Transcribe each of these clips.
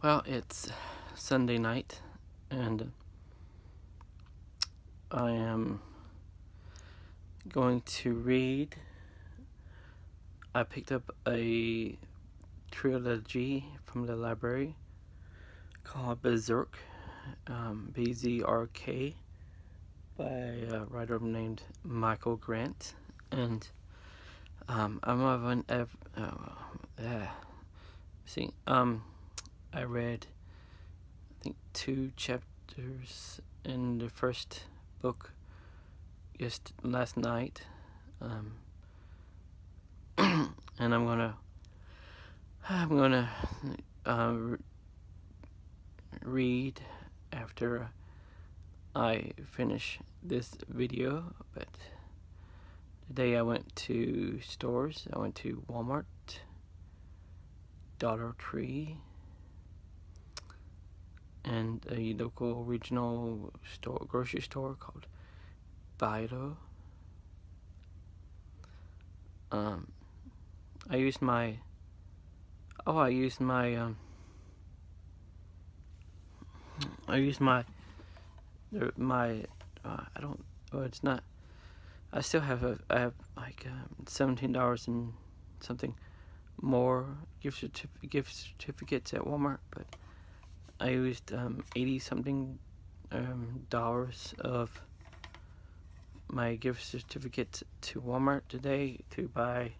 Well, it's Sunday night, and I am going to read. I picked up a trilogy from the library called Berserk, um, B-Z-R-K, by a writer named Michael Grant, and um, I'm of an. Uh, see, um, I read, I think, two chapters in the first book just last night. Um, and I'm gonna, I'm gonna uh, read after I finish this video, but today I went to stores. I went to Walmart, Dollar Tree, and a local regional store, grocery store called Bi-Lo. Um, I used my, oh, I used my, um, I used my, my, uh, I don't, oh, it's not, I still have a, I have like um, $17 and something more gift, certif gift certificates at Walmart, but I used um, 80 something um, dollars of my gift certificate to Walmart today to buy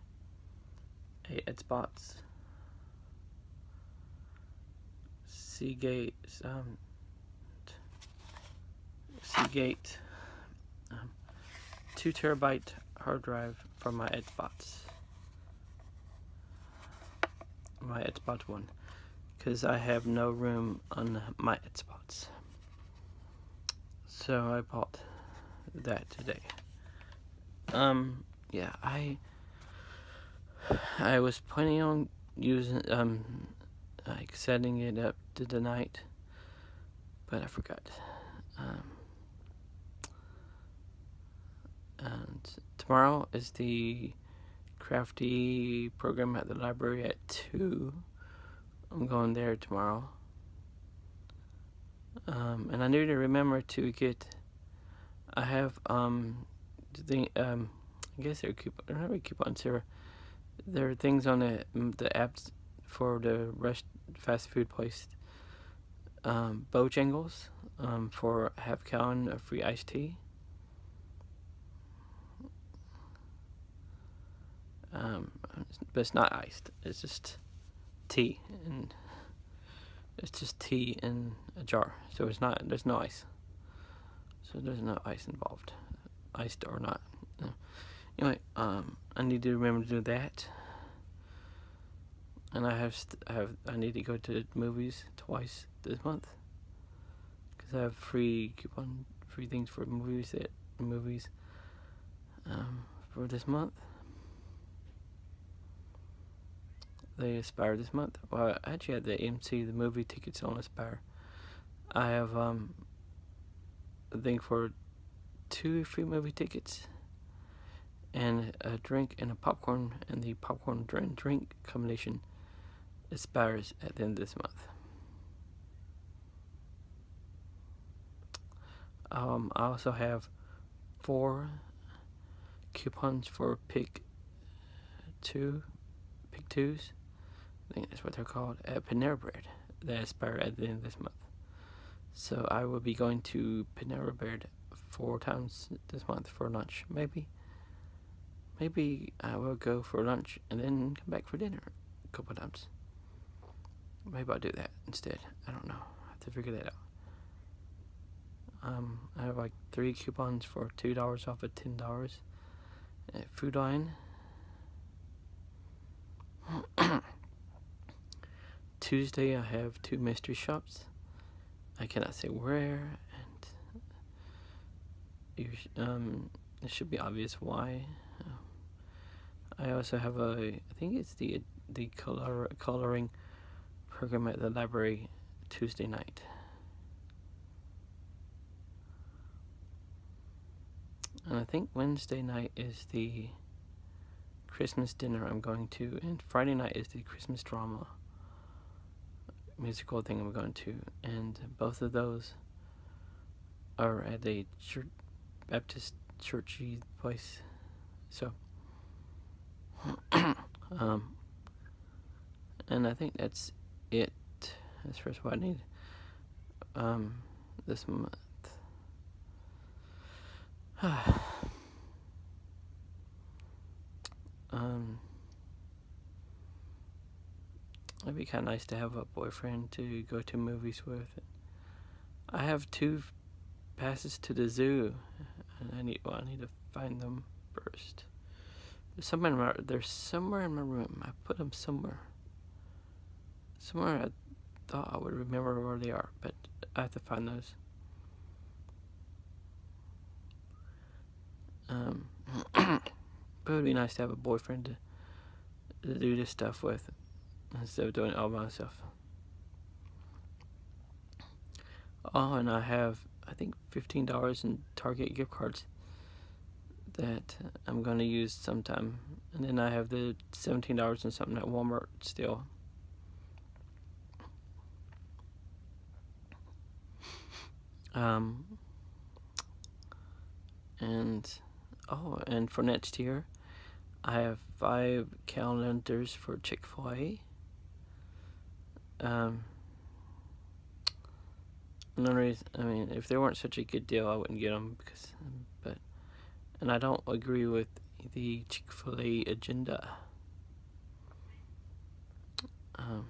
a Xbox Seagate um, Seagate um, two terabyte hard drive for my Xbox. My Xbox One because I have no room on my Xbox. So I bought that today. Um, yeah, I I was planning on using um like setting it up to the night, but I forgot. Um, and tomorrow is the crafty program at the library at two. I'm going there tomorrow. Um, and I need to remember to get. I have um, the um, I guess they're coupon. They're not really coupons. There, there are things on the the apps for the rest fast food place. Um, Bojangles um, for half gallon of free iced tea. Um, but it's not iced. It's just tea and it's just tea in a jar. So it's not there's no ice. So there's no ice involved. Iced or not. Anyway um I need to remember to do that. And I have I have I need to go to movies twice this month. Because I have free coupon free things for movies at movies um, for this month they Aspire this month. Well, I actually had the AMC, the movie tickets on Aspire. I have um, a thing for two free movie tickets and a drink and a popcorn, and the popcorn and drink combination expires at the end of this month. Um, I also have four coupons for pick two, pick twos I think that's what they're called, at Panera Bread that expire at the end of this month. So I will be going to Panera Bread four times this month for lunch, maybe. Maybe I will go for lunch and then come back for dinner a couple times. Maybe I'll do that instead. I don't know. I have to figure that out. Um, I have like three coupons for two dollars off of ten dollars at Food Lion. Tuesday I have two mystery shops. I cannot say where, and you um, it should be obvious why. I also have a, I think it's the the color coloring program at the library Tuesday night. And I think Wednesday night is the Christmas dinner I'm going to, and Friday night is the Christmas drama musical thing I'm going to, and both of those are at a church, Baptist churchy place. So, um, and I think that's it as far as what I need um, this month. um, it'd be kind of nice to have a boyfriend to go to movies with. I have two passes to the zoo, and I need well, I need to find them first. There's somewhere in my, there's somewhere in my room. I put them somewhere. Somewhere I thought I would remember where they are, but I have to find those. Um, but it would be nice to have a boyfriend to, to do this stuff with instead of doing it all by myself. Oh, and I have, I think, $15 in Target gift cards that I'm going to use sometime. And then I have the $17 and something at Walmart still. Um, and oh, and for next year, I have five calendars for Chick Fil A. Um, no reason. I mean, if they weren't such a good deal, I wouldn't get them because, but, and I don't agree with the Chick Fil A agenda. Um.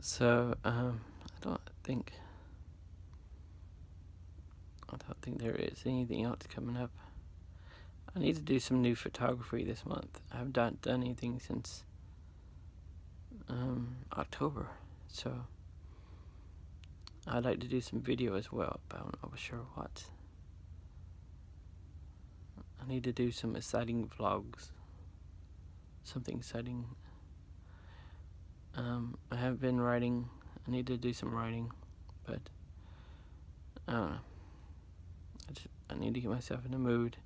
So, um, I don't think, I don't think there is anything else coming up. I need to do some new photography this month. I have not done anything since um, October, so I'd like to do some video as well, but I'm not sure what. I need to do some exciting vlogs, something exciting um, I have been writing. I need to do some writing, but I don't know. I, just, I need to get myself in the mood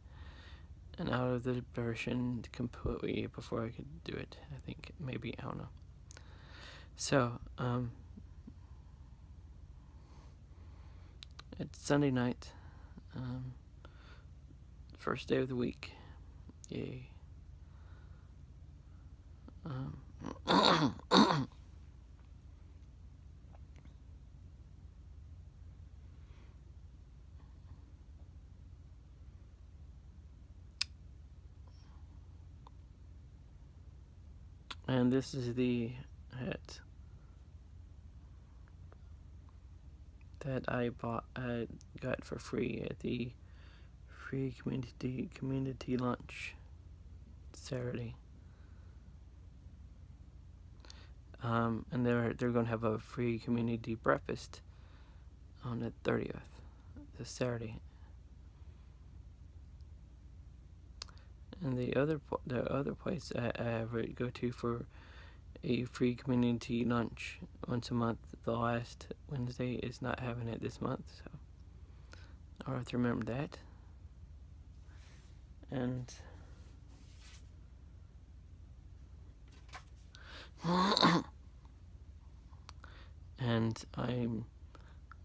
and out of the depression completely before I could do it. I think maybe I don't know. So, um, it's Sunday night, um, first day of the week. Yay. Um, and this is the hat that I bought I got for free at the free community community lunch Saturday um, and they're they're going to have a free community breakfast on the 30th, this Saturday. And the other the other place I, I go to for a free community lunch once a month, the last Wednesday is not having it this month, so I'll have to remember that. And and I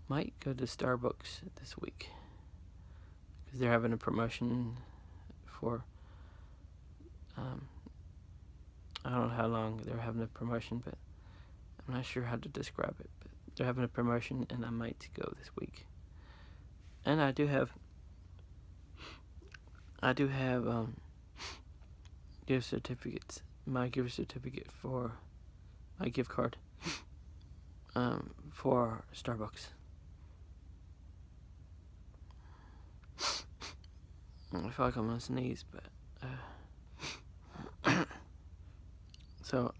might go to Starbucks this week because they're having a promotion for um, I don't know how long they're having a promotion, but I'm not sure how to describe it. But they're having a promotion, and I might go this week. And I do have I do have um, gift certificates. My gift certificate for my gift card um, for Starbucks. I feel like I'm gonna sneeze, but uh, so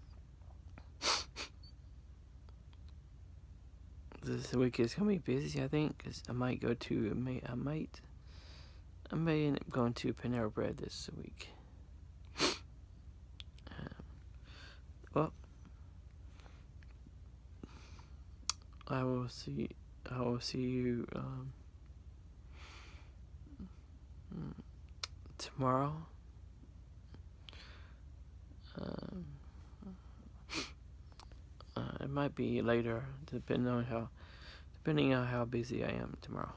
this week is gonna be busy. I think because I might go to I might I may end up going to Panera Bread this week. Um, well, I will see. I will see you um, tomorrow. Um, uh, it might be later, depending on how, depending on how busy I am tomorrow.